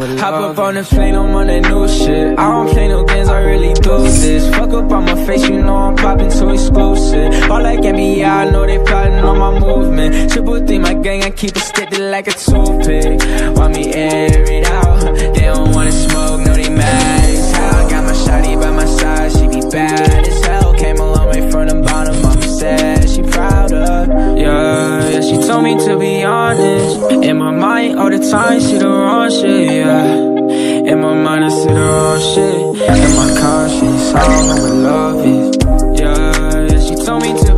Hop up on the plane, I'm on that new shit. I don't play no games, I really do this. Fuck up on my face, you know I'm popping too exclusive. All that can be, I know they plotting on my movement. Triple D, my gang, I keep it sticky like a toothpick. Want me every day. She told me to be honest. In my mind all the time, she the wrong shit, yeah. In my mind, I see the wrong shit. In my conscience, all know what love is Yeah, yeah, she told me to